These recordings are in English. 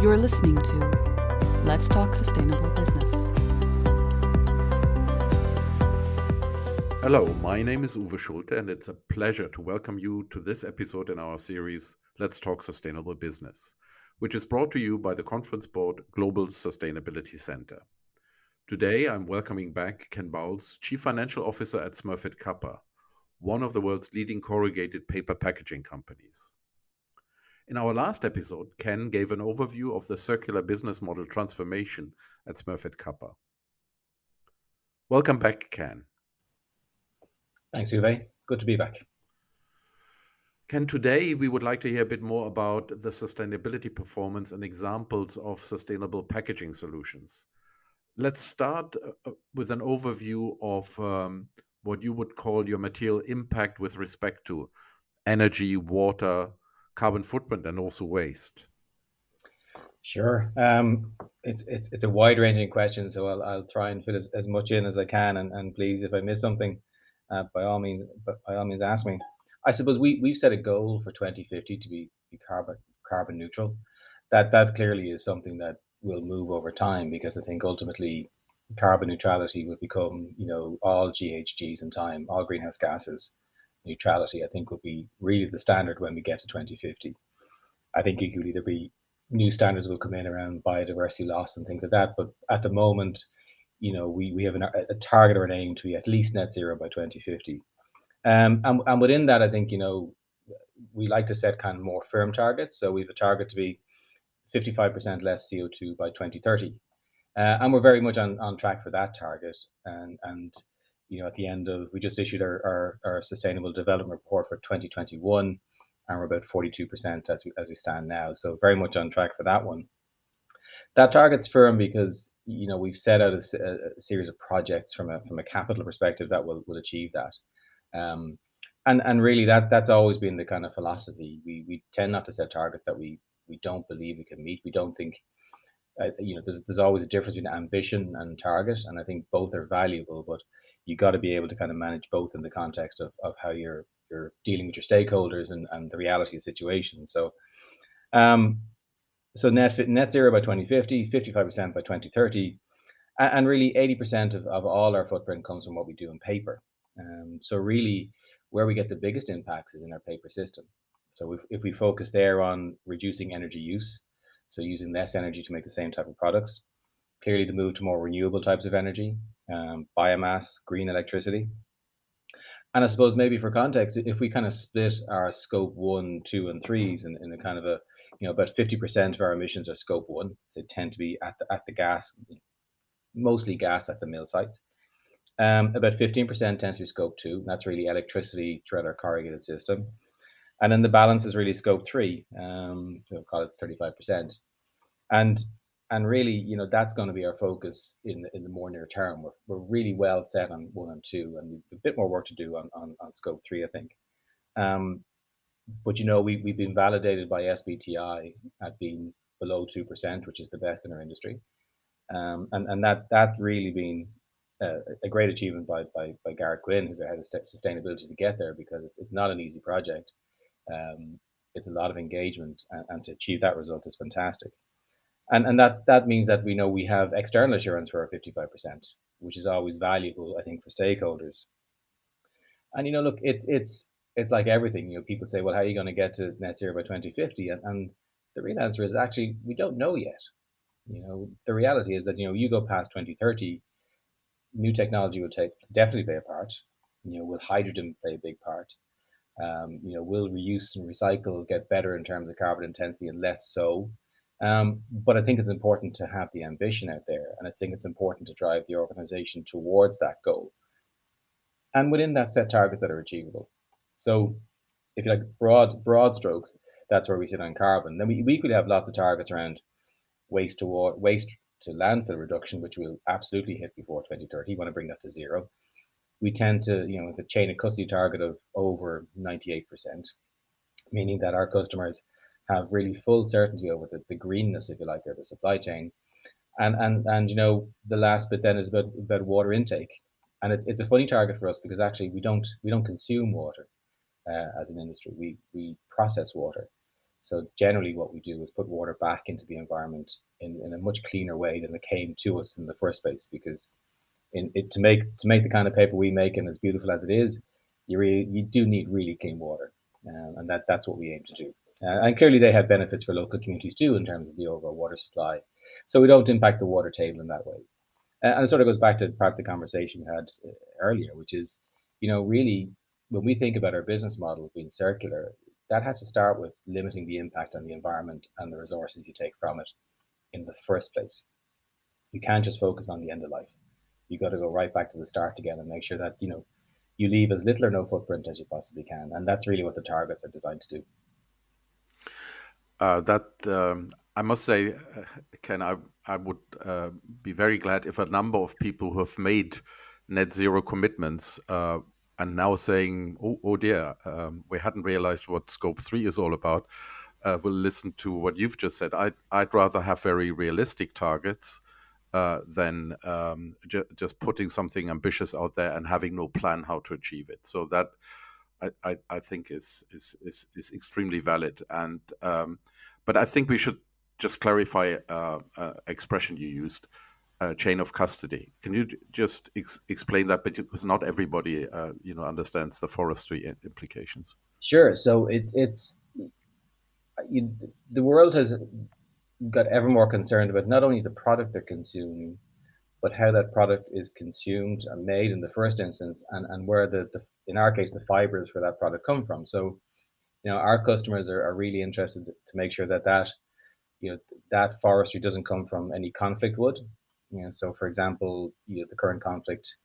You're listening to Let's Talk Sustainable Business. Hello, my name is Uwe Schulte, and it's a pleasure to welcome you to this episode in our series Let's Talk Sustainable Business, which is brought to you by the Conference Board Global Sustainability Center. Today, I'm welcoming back Ken Bowles, Chief Financial Officer at Smurfit Kappa, one of the world's leading corrugated paper packaging companies. In our last episode, Ken gave an overview of the circular business model transformation at Smurfit Kappa. Welcome back, Ken. Thanks, Uwe. Good to be back. Ken, today we would like to hear a bit more about the sustainability performance and examples of sustainable packaging solutions. Let's start uh, uh, with an overview of um, what you would call your material impact with respect to energy, water, carbon footprint and also waste? Sure. Um, it's, it's, it's a wide ranging question, so I'll, I'll try and fit as, as much in as I can. And, and please, if I miss something, uh, by all means, by all means, ask me. I suppose we, we've set a goal for 2050 to be, be carbon, carbon neutral. That, that clearly is something that will move over time because I think ultimately carbon neutrality will become, you know, all GHGs in time, all greenhouse gases neutrality, I think, will be really the standard when we get to 2050. I think it could either be new standards will come in around biodiversity loss and things like that. But at the moment, you know, we, we have an, a target or an aim to be at least net zero by 2050. Um, and, and within that, I think, you know, we like to set kind of more firm targets. So we have a target to be 55% less CO2 by 2030. Uh, and we're very much on, on track for that target. And, and you know, at the end of, we just issued our, our, our sustainable development report for 2021, and we're about 42% as we, as we stand now. So very much on track for that one. That target's firm because, you know, we've set out a, a series of projects from a, from a capital perspective that will, will achieve that. Um, and, and really that, that's always been the kind of philosophy. We, we tend not to set targets that we, we don't believe we can meet. We don't think uh, you know, there's there's always a difference between ambition and target, and I think both are valuable. But you got to be able to kind of manage both in the context of, of how you're you're dealing with your stakeholders and, and the reality of the situation. So, um, so net net zero by 2050, 55% by 2030, and, and really 80% of, of all our footprint comes from what we do in paper. Um, so really, where we get the biggest impacts is in our paper system. So if, if we focus there on reducing energy use, so using less energy to make the same type of products, clearly the move to more renewable types of energy, um, biomass, green electricity. And I suppose maybe for context, if we kind of split our scope one, two, and threes in, in a kind of a, you know, about 50% of our emissions are scope one. So tend to be at the, at the gas, mostly gas at the mill sites. Um, about 15% tends to be scope two. That's really electricity throughout our corrugated system. And then the balance is really scope three, um, we'll call it 35%. And and really, you know, that's going to be our focus in in the more near term. We're, we're really well set on one and two, and a bit more work to do on on, on scope three, I think. Um, but you know, we we've been validated by SBTI at being below two percent, which is the best in our industry, um, and and that that really been a, a great achievement by, by by Garrett Quinn, who's our head of sustainability, to get there because it's it's not an easy project. Um, it's a lot of engagement, and, and to achieve that result is fantastic and and that that means that we know we have external assurance for our 55%, which is always valuable, I think, for stakeholders. And you know, look, it's it's it's like everything. You know, people say, well, how are you going to get to net zero by 2050? And, and the real answer is actually we don't know yet. You know, the reality is that you know you go past 2030, new technology will take definitely play a part. You know, will hydrogen play a big part? Um, you know, will reuse and recycle get better in terms of carbon intensity and less so? Um, but I think it's important to have the ambition out there, and I think it's important to drive the organization towards that goal. And within that, set targets that are achievable. So, if you like broad broad strokes, that's where we sit on carbon. Then we, we could have lots of targets around waste to water, waste to landfill reduction, which we'll absolutely hit before 2030. We want to bring that to zero. We tend to, you know, the chain of custody target of over 98%, meaning that our customers have really full certainty over the, the greenness, if you like, of the supply chain. And and and you know, the last bit then is about about water intake. And it's it's a funny target for us because actually we don't we don't consume water uh, as an industry. We we process water. So generally, what we do is put water back into the environment in, in a much cleaner way than it came to us in the first place. Because in it to make to make the kind of paper we make and as beautiful as it is, you really you do need really clean water, um, and that that's what we aim to do. Uh, and clearly, they have benefits for local communities too in terms of the overall water supply. So we don't impact the water table in that way. Uh, and it sort of goes back to part of the conversation we had uh, earlier, which is, you know, really when we think about our business model being circular, that has to start with limiting the impact on the environment and the resources you take from it in the first place. You can't just focus on the end of life. You got to go right back to the start again and make sure that you know you leave as little or no footprint as you possibly can, and that's really what the targets are designed to do. Uh, that um, I must say, uh, Ken, I I would uh, be very glad if a number of people who have made net zero commitments uh, and now saying, "Oh, oh dear, um, we hadn't realized what Scope Three is all about," uh, will listen to what you've just said. I'd I'd rather have very realistic targets uh, than um, ju just putting something ambitious out there and having no plan how to achieve it. So that I, I, I think is, is is is extremely valid. And um, but I think we should just clarify uh, uh, expression you used uh, chain of custody. Can you just ex explain that? Because not everybody, uh, you know, understands the forestry implications. Sure. So it, it's you, the world has got ever more concerned about not only the product they're consuming, but how that product is consumed and made in the first instance, and, and where the, the in our case the fibers for that product come from. So, you know, our customers are, are really interested to make sure that that you know that forestry doesn't come from any conflict wood you know, so, for example, you know, the current conflict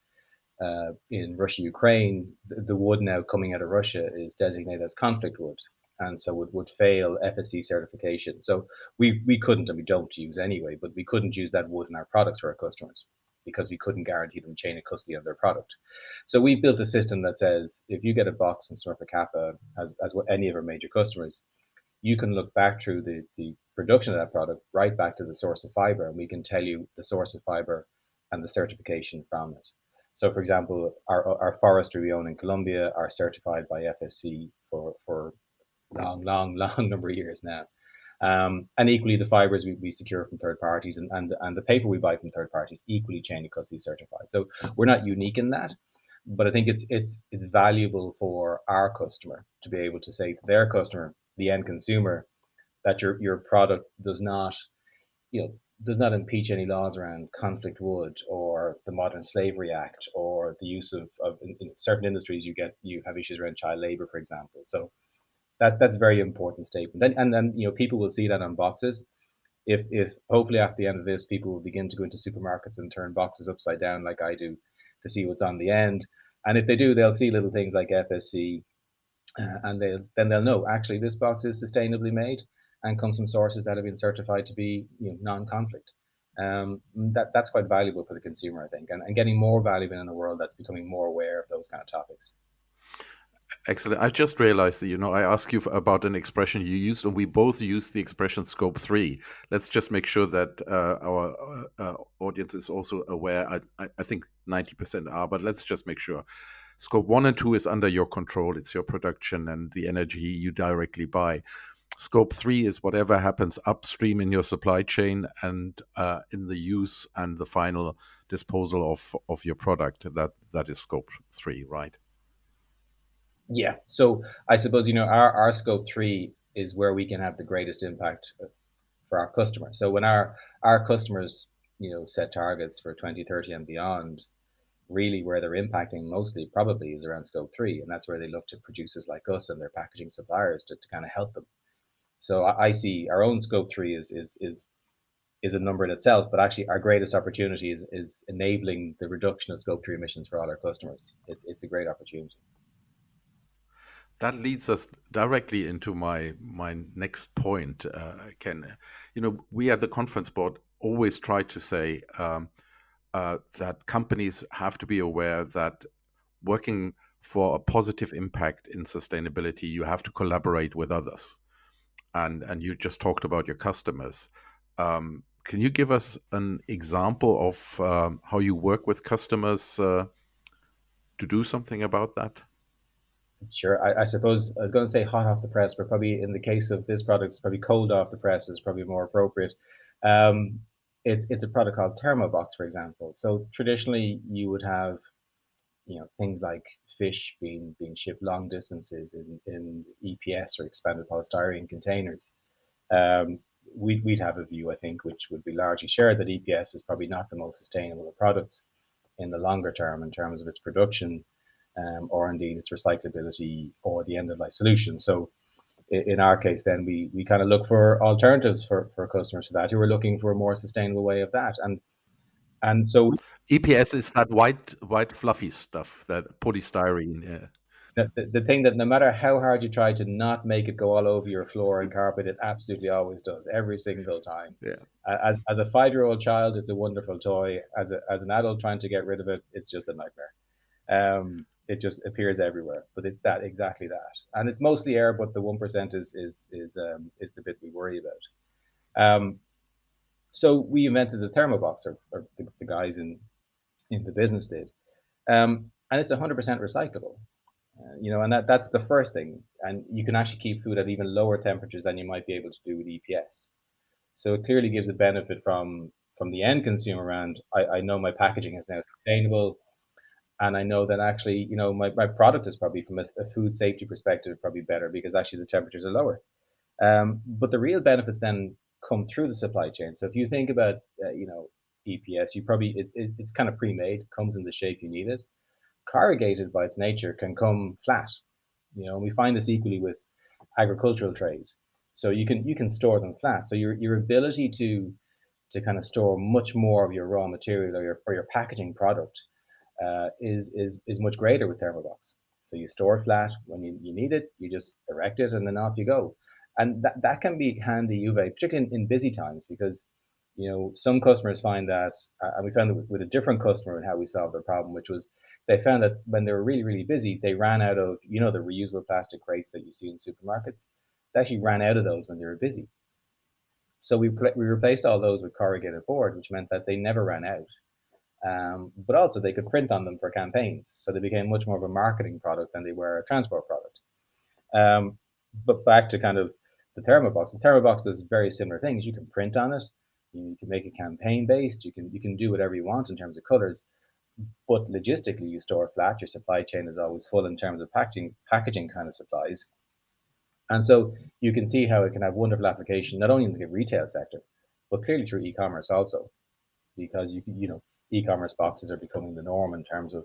uh, in Russia Ukraine, the, the, wood now coming out of Russia is designated as conflict wood, and so it would fail FSC certification. So we we couldn't, and we don't use anyway, but we couldn't use that wood in our products for our customers because we couldn't guarantee them chain of custody of their product. So we built a system that says if you get a box from Smurfit Kappa, as as any of our major customers, you can look back through the, the production of that product right back to the source of fiber, and we can tell you the source of fiber and the certification from it. So, for example, our, our forestry we own in Colombia are certified by FSC for, for long, long, long number of years now. Um, and equally, the fibers we, we secure from third parties and, and, and the paper we buy from third parties equally chain of custody certified. So we're not unique in that, but I think it's it's it's valuable for our customer to be able to say to their customer, the end consumer that your your product does not you know does not impeach any laws around conflict wood or the modern slavery act or the use of, of in, in certain industries you get you have issues around child labor for example so that that's a very important statement then and then you know people will see that on boxes if if hopefully after the end of this people will begin to go into supermarkets and turn boxes upside down like i do to see what's on the end and if they do they'll see little things like fsc uh, and they then they'll know actually this box is sustainably made and comes from sources that have been certified to be you know, non-conflict. Um, that that's quite valuable for the consumer, I think, and, and getting more valuable in a world that's becoming more aware of those kind of topics. Excellent. I just realized that, you know, I asked you about an expression you used, and we both use the expression scope three. Let's just make sure that uh, our uh, uh audience is also aware. I, I think 90% are, but let's just make sure. Scope one and two is under your control. It's your production and the energy you directly buy. Scope three is whatever happens upstream in your supply chain and uh, in the use and the final disposal of, of your product. That that is scope three, right? Yeah. So I suppose you know our, our scope three is where we can have the greatest impact uh, for our customers. So when our our customers you know set targets for 2030 and beyond, really where they're impacting mostly probably is around scope three, and that's where they look to producers like us and their packaging suppliers to, to kind of help them. So I, I see our own scope three is is is is a number in itself, but actually our greatest opportunity is is enabling the reduction of scope three emissions for all our customers. It's it's a great opportunity. That leads us directly into my my next point, uh, Ken. You know, we at the conference board always try to say um, uh, that companies have to be aware that working for a positive impact in sustainability, you have to collaborate with others. And, and you just talked about your customers. Um, can you give us an example of um, how you work with customers uh, to do something about that? Sure. I, I, suppose I was going to say hot off the press, but probably in the case of this product, it's probably cold off the press is probably more appropriate. Um, it's it's a product called Thermobox, for example. So traditionally, you would have, you know, things like fish being being shipped long distances in, in EPS or expanded polystyrene containers. Um, we'd, we'd have a view, I think, which would be largely shared that EPS is probably not the most sustainable of products in the longer term in terms of its production um, or indeed its recyclability or the end of life solution. So in our case, then we we kind of look for alternatives for for customers for that who are looking for a more sustainable way of that. And and so EPS is that white white fluffy stuff that polystyrene. Yeah. The, the, the thing that no matter how hard you try to not make it go all over your floor and carpet, it absolutely always does every single time. Yeah. As, as a five year old child, it's a wonderful toy. As a, as an adult trying to get rid of it, it's just a nightmare. Um, it just appears everywhere. But it's that exactly that, and it's mostly air. But the one percent is is is um, is the bit we worry about. Um, so we invented the thermobox, or, or the, the, guys in in the business did, um, and it's 100% recyclable. Uh, you know, and that that's the first thing. And you can actually keep food at even lower temperatures than you might be able to do with EPS. So it clearly gives a benefit from from the end consumer around. I, I know my packaging is now sustainable and I know that actually, you know, my, my product is probably from a, a food safety perspective probably better because actually the temperatures are lower. Um, but the real benefits then come through the supply chain. So if you think about, uh, you know, EPS, you probably it, it's kind of pre-made, comes in the shape you need it. Corrugated by its nature can come flat. You know, and we find this equally with agricultural trays. So you can you can store them flat. So your your ability to to kind of store much more of your raw material or your or your packaging product uh, is, is, is much greater with Thermobox. So you store flat when you, you need it, you just erect it and then off you go. And that, that can be handy, particularly in, in busy times because you know some customers find that uh, and we found that with, with, a different customer and how we solved their problem which was they found that when they were really really busy they ran out of you know the reusable plastic crates that you see in supermarkets they actually ran out of those when they were busy so we, we replaced all those with corrugated board which meant that they never ran out um, but also they could print on them for campaigns. So they became much more of a marketing product than they were a transport product. Um, but back to kind of the Thermobox. The Thermobox does very similar things. You can print on it. You can make it campaign based. You can you can do whatever you want in terms of colors. But logistically, you store flat. Your supply chain is always full in terms of packaging packaging kind of supplies. And so you can see how it can have wonderful application not only in the retail sector, but clearly through e-commerce also, because you you know e-commerce boxes are becoming the norm in terms of,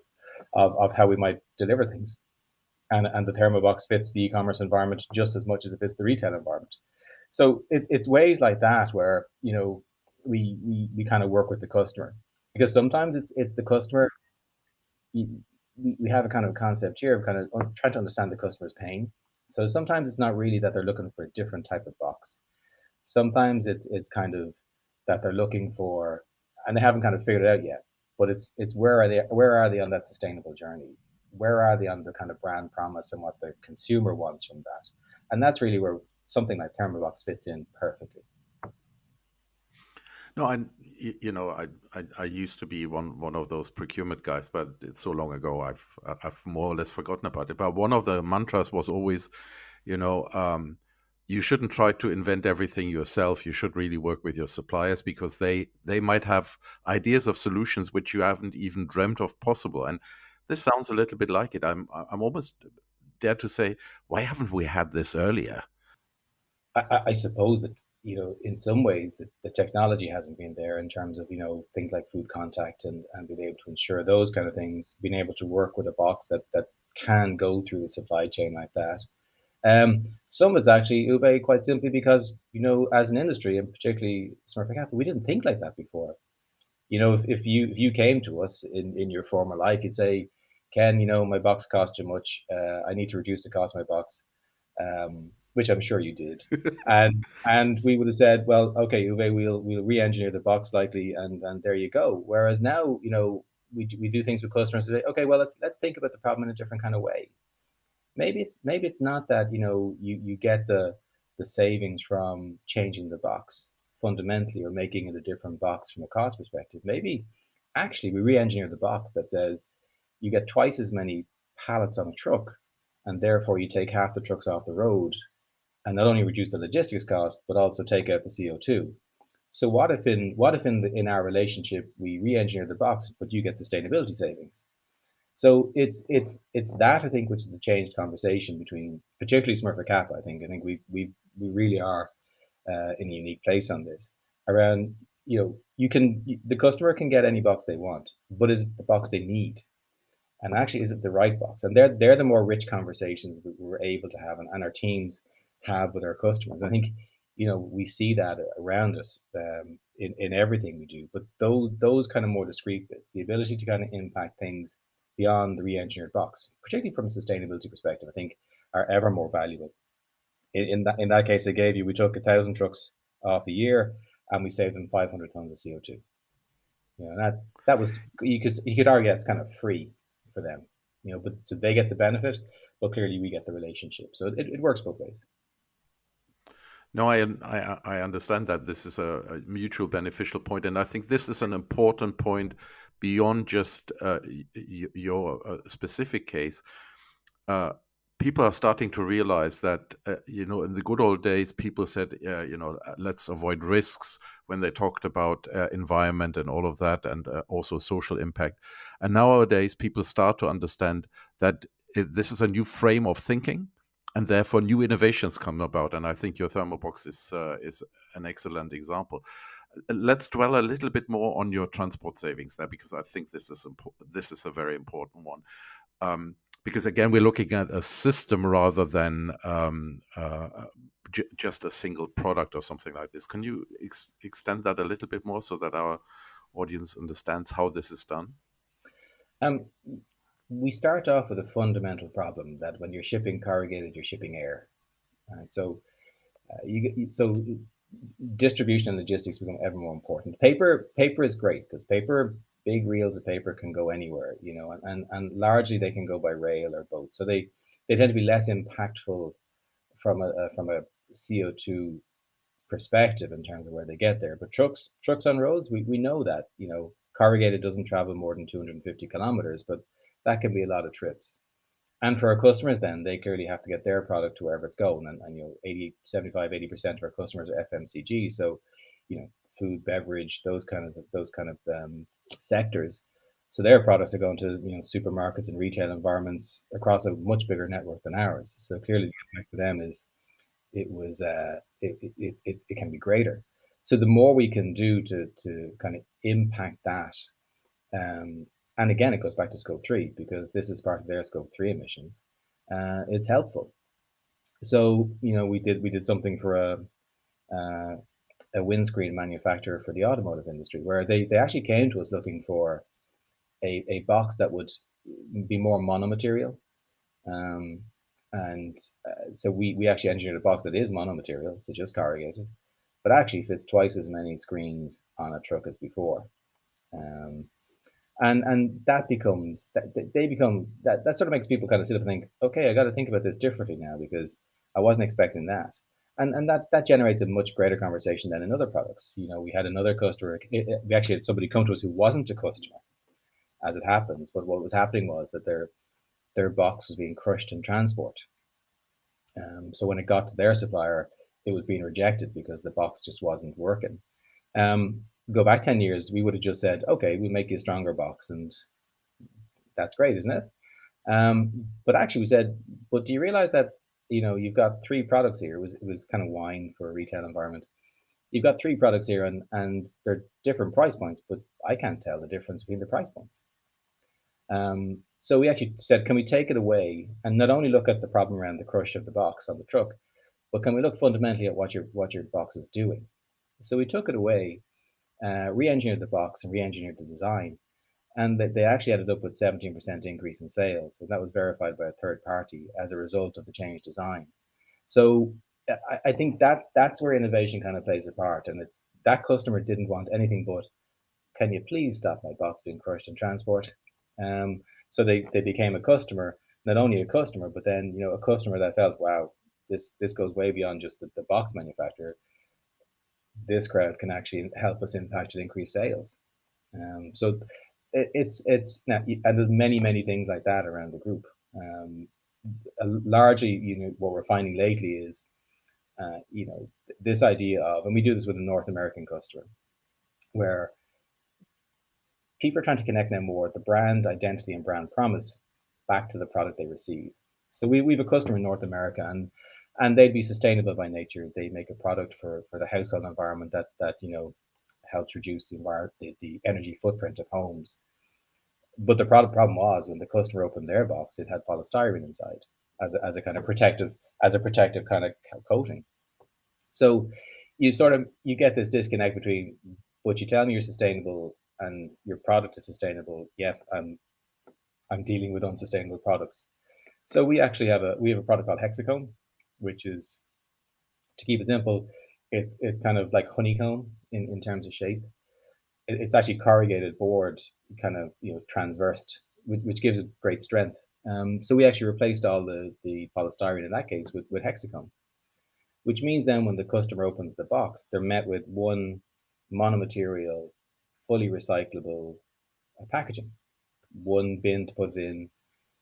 of, of how we might deliver things. And, and the Thermobox fits the e-commerce environment just as much as it fits the retail environment. So it, it's ways like that where, you know, we, we, we kind of work with the customer because sometimes it's, it's the customer. We, have a kind of concept here of kind of trying to understand the customer's pain. So sometimes it's not really that they're looking for a different type of box. Sometimes it's it's kind of that they're looking for and they haven't kind of figured it out yet. But it's it's where are they where are they on that sustainable journey? Where are they on the kind of brand promise and what the consumer wants from that? And that's really where something like Thermobox fits in perfectly. No, I you know I, I, I used to be one one of those procurement guys, but it's so long ago I've I've more or less forgotten about it. But one of the mantras was always, you know, um, you shouldn't try to invent everything yourself. You should really work with your suppliers because they they might have ideas of solutions which you haven't even dreamt of possible. And this sounds a little bit like it. I'm i'm almost dare to say why haven't we had this earlier? I, I suppose that you know in some ways the, the technology hasn't been there in terms of you know things like food contact and and being able to ensure those kind of things being able to work with a box that that can go through the supply chain like that um, some is actually Uwe quite simply because, you know, as an industry and particularly Smurfit Kappa, we didn't think like that before. You know, if, if you if you came to us in, in your former life, you'd say, Ken, you know, my box cost too much. Uh, I need to reduce the cost of my box, um, which I'm sure you did. and and we would have said, well, okay, Uwe, we'll we'll re-engineer the box slightly, and and there you go. Whereas now, you know, we we do things with customers today. Okay, well, let's let's think about the problem in a different kind of way maybe it's maybe it's not that you know you you get the the savings from changing the box fundamentally or making it a different box from a cost perspective. Maybe actually we re-engineer the box that says you get twice as many pallets on a truck and therefore you take half the trucks off the road and not only reduce the logistics cost but also take out the CO2. So what if in what if in the, in our relationship we re-engineer the box but you get sustainability savings? So it's it's it's that I think which is the changed conversation between particularly Smurfit Kappa. I think I think we we we really are uh, in a unique place on this around you know you can the customer can get any box they want, but is it the box they need? And actually, is it the right box? And they're they're the more rich conversations we we're able to have, and, and our teams have with our customers. I think you know we see that around us um, in in everything we do. But those those kind of more discrete bits, the ability to kind of impact things beyond the re-engineered box, particularly from a sustainability perspective, I think are ever more valuable. In, in that in that case, I gave you, we took a thousand trucks off a year, and we saved them 500 tons of CO2. You know, that that was you could you could argue that's kind of free for them, you know, but so they get the benefit, but clearly we get the relationship. So it, it works both ways. No, I, I, I understand that this is a, a, mutual beneficial point, and I think this is an important point beyond just uh, your uh, specific case. Uh, people are starting to realize that uh, you know in the good old days people said you know uh, let's avoid risks when they talked about uh, environment and all of that and also social impact and nowadays people start to understand that this is a new frame of thinking and therefore new innovations come about and i think your thermobox is uh, is an excellent example. Let's dwell a little bit more on your transport savings there because i think this is this is a very important one. Um, because again we're looking at a system rather than um, uh, j- just a single product or something like this. Can you ex- extend that a little bit more so that our audience understands how this is done? Um, we start off with a fundamental problem that when you're shipping corrugated you're shipping air right? so uh, you so distribution and logistics become ever more important paper paper is great because paper big reels of paper can go anywhere, you know, and, and, and largely they can go by rail or boat. So they, they tend to be less impactful from a, a from a CO2 perspective in terms of where they get there. But trucks trucks on roads, we, we know that, you know, corrugated doesn't travel more than 250 kilometers, but that can be a lot of trips. And for our customers, then they clearly have to get their product to wherever it's going. And, and you know, 80, 75, 80% of our customers are FMCG. So, you know, food, beverage, those kind of those kind of um, sectors. So their products are going to you know supermarkets and retail environments across a much bigger network than ours. So clearly, the impact for them is it was uh, it, it, it, it can be greater. So the more we can do to to kind of impact that, um, and again, it goes back to scope three because this is part of their scope three emissions. Uh, it's helpful. So you know, we did we did something for a uh, a windscreen manufacturer for the automotive industry, where they, they actually came to us looking for a, a box that would be more monomaterial. Um, and uh, so we, we actually engineered a box that is monomaterial, so just corrugated, but actually fits twice as many screens on a truck as before. Um, and and that becomes that they become that that sort of makes people kind of sit up and think, okay, I got to think about this differently now because I wasn't expecting that and and that that generates a much greater conversation than in other products. You know, we had another customer. we actually had somebody come to us who wasn't a customer, as it happens. But what was happening was that their their box was being crushed in transport. Um, so when it got to their supplier, it was being rejected because the box just wasn't working. Um, go back 10 years, we would have just said, okay, we make you a stronger box, and that's great, isn't it? Um, but actually, we said, but do you realize that you know, you've got three products here. It was it was kind of wine for a retail environment. You've got three products here, and and they're different price points, but I can't tell the difference between the price points. Um, so we actually said, can we take it away and not only look at the problem around the crush of the box on the truck, but can we look fundamentally at what your what your box is doing? So we took it away, uh, re-engineered the box and re-engineered the design, and they, they actually ended up with 17% increase in sales. And that was verified by a third party as a result of the change design. So I, I think that that's where innovation kind of plays a part. And it's that customer didn't want anything but, can you please stop my box being crushed in transport? Um, so they, they became a customer, not only a customer, but then, you know, a customer that felt, wow, this, this goes way beyond just the, the box manufacturer. This crowd can actually help us impact and increase sales. Um, so it, it's it's and there's many many things like that around the group. Um, largely, you know, what we're finding lately is, uh, you know, this idea of, and we do this with a North American customer, where people are trying to connect now more the brand identity and brand promise back to the product they receive. So we, we have a customer in North America and and they'd be sustainable by nature. They make a product for, for the household environment that that you know helps reduce the environment the, the energy footprint of homes. But the product problem was when the customer opened their box, it had polystyrene inside as a, as a kind of protective as a protective kind of coating. So you sort of you get this disconnect between what you tell me you're sustainable and your product is sustainable, yet I'm I'm dealing with unsustainable products. So we actually have a we have a product called Hexacomb, which is to keep it simple, it's it's kind of like honeycomb in, in terms of shape. It, it's actually corrugated board, kind of you know transversed, which, which gives it great strength. Um, so we actually replaced all the the polystyrene in that case with with Hexacomb, which means then when the customer opens the box, they're met with one monomaterial fully recyclable uh, packaging. One bin to put it in,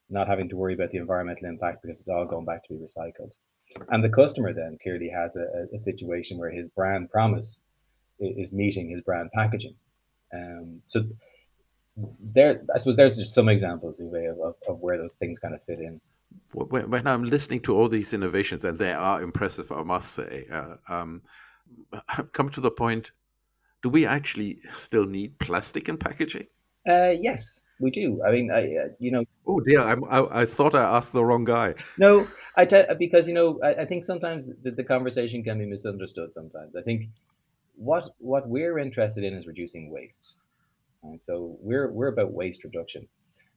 not having to worry about the environmental impact because it's all going back to be recycled. And the customer then clearly has a, a situation where his brand promise is meeting his brand packaging. Um, so there, I suppose there's just some examples of, of, of where those things kind of fit in. When I'm listening to all these innovations, and they are impressive, I must say, uh, um, come to the point do we actually still need plastic in packaging? Uh, yes, we do. I mean, I, uh, you know. Oh dear, I'm, I, I thought I asked the wrong guy. No, I tell because you know I, I think sometimes the, the conversation can be misunderstood. Sometimes I think what what we're interested in is reducing waste, and so we're we're about waste reduction,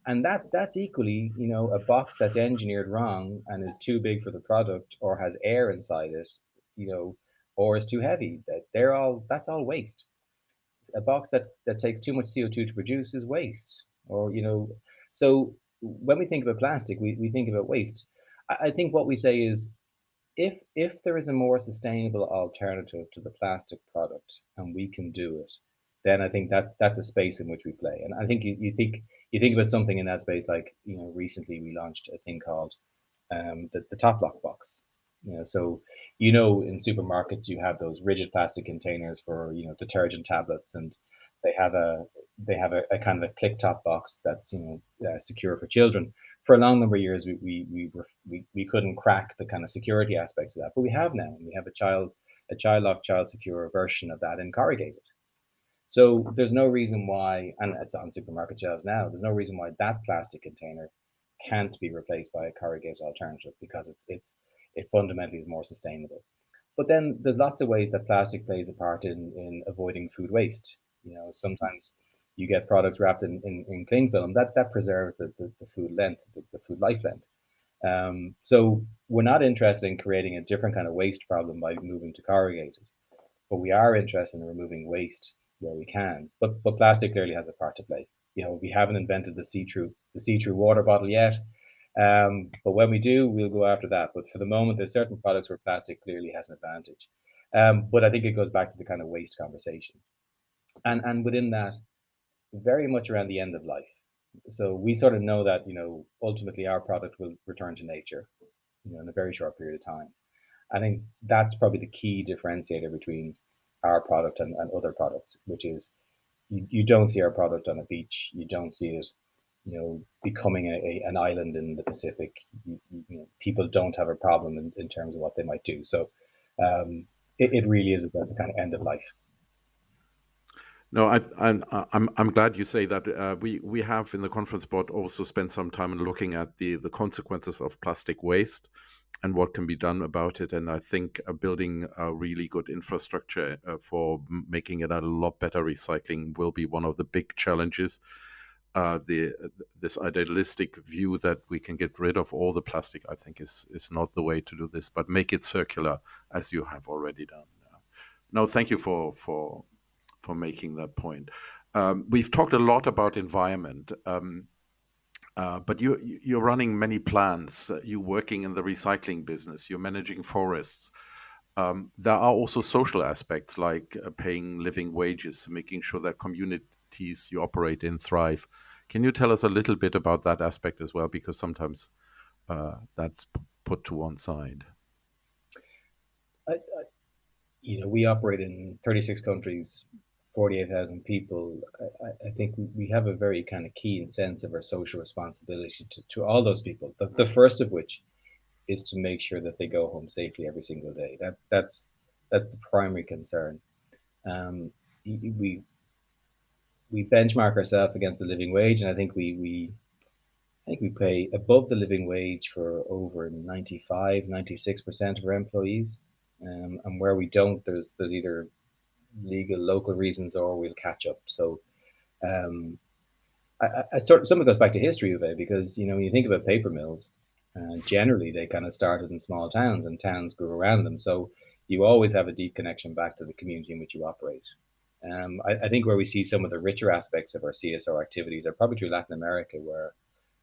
and that that's equally you know a box that's engineered wrong and is too big for the product or has air inside it, you know, or is too heavy. That they're all that's all waste a box that that takes too much CO2 to produce is waste. Or you know, so when we think about plastic, we, we think about waste. I, I think what we say is if if there is a more sustainable alternative to the plastic product and we can do it, then I think that's that's a space in which we play. And I think you, you think you think about something in that space like you know recently we launched a thing called um, the the top lock box, you know, so you know in supermarkets you have those rigid plastic containers for you know detergent tablets, and they have a they have a, a kind of a click top box that's you know uh, secure for children. For a long number of years, we we, we were we we couldn't crack the kind of security aspects of that, but we have now. and We have a child a child lock, child secure version of that in corrugated. So there's no reason why, and it's on supermarket shelves now. There's no reason why that plastic container can't be replaced by a corrugated alternative because it's it's it fundamentally is more sustainable. But then there's lots of ways that plastic plays a part in, in avoiding food waste. You know, sometimes you get products wrapped in, in, in cling film that, that preserves the, the, the food length, the, the, food life length. Um, so we're not interested in creating a different kind of waste problem by moving to corrugated, but we are interested in removing waste where we can. But but plastic clearly has a part to play. You know, we haven't invented the see-through the see-through water bottle yet. Um, but when we do, we'll go after that. But for the moment, there's certain products where plastic clearly has an advantage. Um, but I think it goes back to the kind of waste conversation. And and within that, very much around the end of life. So we sort of know that, you know, ultimately our product will return to nature, you know, in a very short period of time. I think that's probably the key differentiator between our product and, and other products, which is you, you don't see our product on a beach, you don't see it you know, becoming a, a, an island in the Pacific, you, you know, people don't have a problem in, in terms of what they might do. So um, it, it really is about the kind of end of life. No, I, I'm I'm I'm glad you say that. Uh, we we have in the conference board also spent some time looking at the the consequences of plastic waste and what can be done about it. And I think uh, building a really good infrastructure uh, for making it a lot better recycling will be one of the big challenges uh, the this idealistic view that we can get rid of all the plastic, I think, is is not the way to do this. But make it circular, as you have already done. no, thank you for for for making that point. Um, we've talked a lot about environment. Um, uh, but you, you're running many plants. Uh, you're working in the recycling business. You're managing forests. Um, there are also social aspects like uh, paying living wages, making sure that communities you operate in thrive. Can you tell us a little bit about that aspect as well? Because sometimes uh, that's put to one side? I, I, you know, we operate in 36 countries, 48,000 people. I, I, think we have a very kind of keen sense of our social responsibility to, to all those people. The, the first of which is to make sure that they go home safely every single day. That that's that's the primary concern. Um, we we benchmark ourselves against the living wage, and I think we we I think we pay above the living wage for over 95, 96 percent of our employees, um, and where we don't, there's there's either legal local reasons or we'll catch up. So. Um, I, I sort some of goes back to history of it because you know when you think about paper mills, uh, generally they kind of started in small towns and towns grew around them. So you always have a deep connection back to the community in which you operate. Um, I, I, think where we see some of the richer aspects of our CSR activities are probably through Latin America, where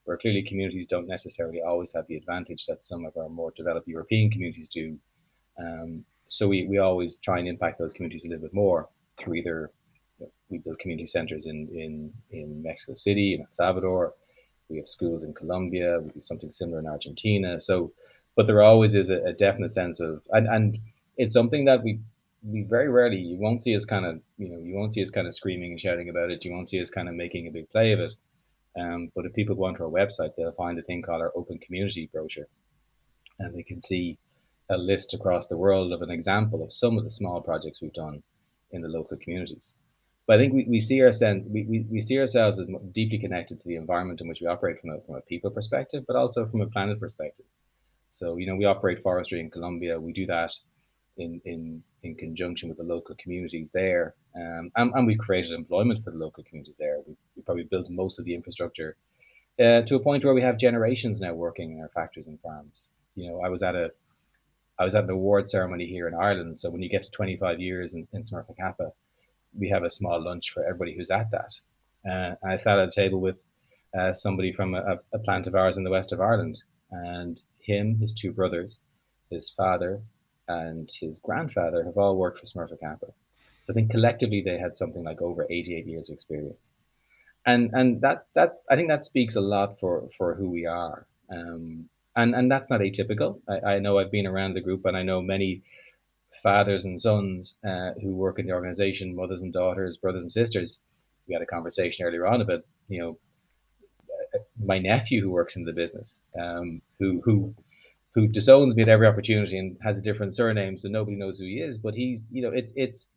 where clearly communities don't necessarily always have the advantage that some of our more developed European communities do. Um, so we, we always try and impact those communities a little bit more through either you know, we build community centers in, in, in Mexico City, in El Salvador. We have schools in Colombia. We do something similar in Argentina. So, but there always is a, a definite sense of, and, and it's something that we we very rarely you won't see us kind of you know you won't see us kind of screaming and shouting about it you won't see us kind of making a big play of it um, but if people go onto our website they'll find a thing called our open community brochure and they can see a list across the world of an example of some of the small projects we've done in the local communities but I think we, we see ourselves we, we, we see ourselves as deeply connected to the environment in which we operate from a, from a people perspective but also from a planet perspective so you know we operate forestry in Colombia we do that in in in conjunction with the local communities there. Um, and, and we've created employment for the local communities there. We, we probably built most of the infrastructure uh, to a point where we have generations now working in our factories and farms. You know, I was at a I was at an award ceremony here in Ireland. So when you get to 25 years in, in Smurfit Kappa, we have a small lunch for everybody who's at that. Uh, I sat at a table with uh, somebody from a, a plant of ours in the west of Ireland, and him, his two brothers, his father, and his grandfather have all worked for Smurfit Kappa. So I think collectively they had something like over 88 years of experience. And and that that I think that speaks a lot for for who we are. Um, and and that's not atypical. I, I know I've been around the group and I know many fathers and sons uh, who work in the organization, mothers and daughters, brothers and sisters. We had a conversation earlier on about you know my nephew who works in the business, um, who who who disowns me at every opportunity and has a different surname, so nobody knows who he is. But he's, you know, it's it's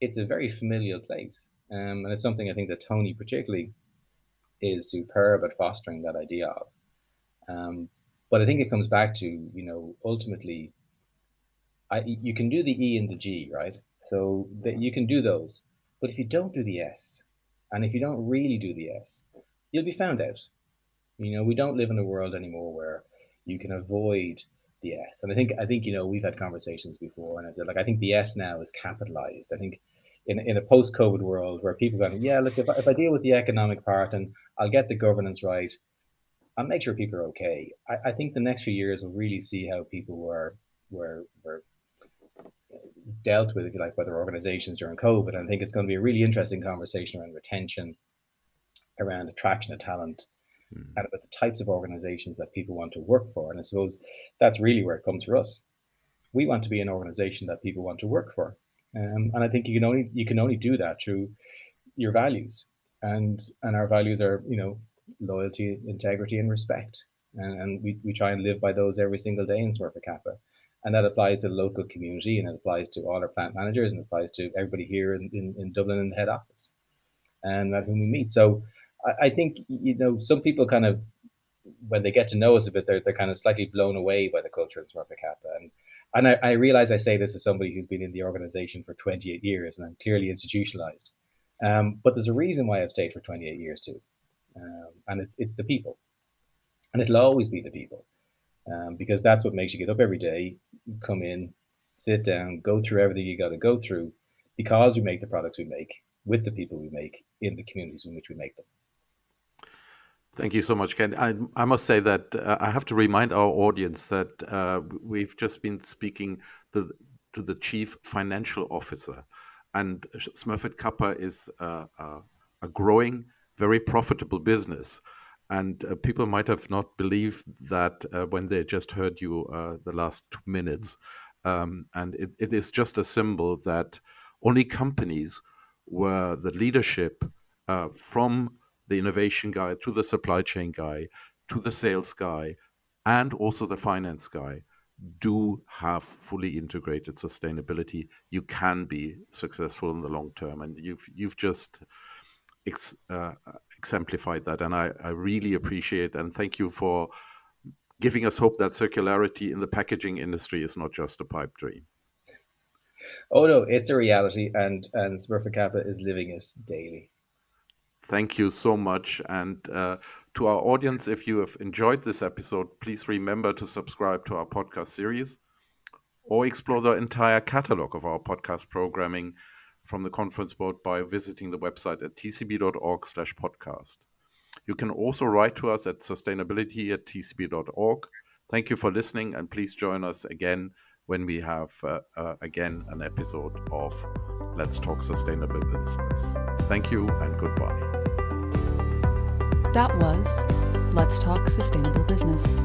it's a very familial place, um, and it's something I think that Tony particularly is superb at fostering that idea of. Um, but I think it comes back to, you know, ultimately, I, you can do the E and the G, right? So that you can do those, but if you don't do the S, and if you don't really do the S, you'll be found out. You know, we don't live in a world anymore where you can avoid the S. And I think I think you know we've had conversations before, and I said like I think the S now is capitalized. I think in in a post COVID world where people are going, yeah, look, if I, if I deal with the economic part and I'll get the governance right, I'll make sure people are okay. I, I think the next few years will really see how people were were were dealt with, if you like, by their organizations during COVID. And I think it's going to be a really interesting conversation around retention, around attraction of talent, mm. and about the types of organizations that people want to work for. And I suppose that's really where it comes for us. We want to be an organization that people want to work for. Um, and I think you can only you can only do that through your values. And and our values are, you know, loyalty, integrity, and respect. And, and we, we try and live by those every single day in Smurfit Kappa. And that applies to the local community and it applies to all our plant managers and applies to everybody here in, in, in Dublin in the head office and at whom we meet. So I, I think you know some people kind of when they get to know us a bit, they're they're kind of slightly blown away by the culture in Smurfit Kappa. And and I, I realize I say this as somebody who's been in the organization for 28 years and I'm clearly institutionalized. Um, but there's a reason why I've stayed for 28 years too, um, and it's it's the people, and it'll always be the people, um, because that's what makes you get up every day, come in, sit down, go through everything you got to go through, because we make the products we make with the people we make in the communities in which we make them. Thank you so much, Ken. I, I must say that uh, I have to remind our audience that uh, we've just been speaking to, to the chief financial officer, and Smurfit Kappa is uh, a growing, very profitable business. and uh, people might have not believed that uh, when they just heard you uh, the last two minutes. Um, and it, it is just a symbol that only companies where the leadership uh, from the innovation guy to the supply chain guy to the sales guy and also the finance guy do have fully integrated sustainability, you can be successful in the long term. And you've you've just ex, uh, exemplified that, and I, I really appreciate and thank you for giving us hope that circularity in the packaging industry is not just a pipe dream. Oh no, it's a reality, and and Smurfit Kappa is living it daily. Thank you so much. And uh, to our audience, if you have enjoyed this episode, please remember to subscribe to our podcast series or explore the entire catalog of our podcast programming from the conference board by visiting the website at tcb.org slash podcast. You can also write to us at sustainability at tcb.org. Thank you for listening, and please join us again when we have uh, uh, again an episode of Let's Talk Sustainable Business. Thank you and goodbye. That was Let's Talk Sustainable Business.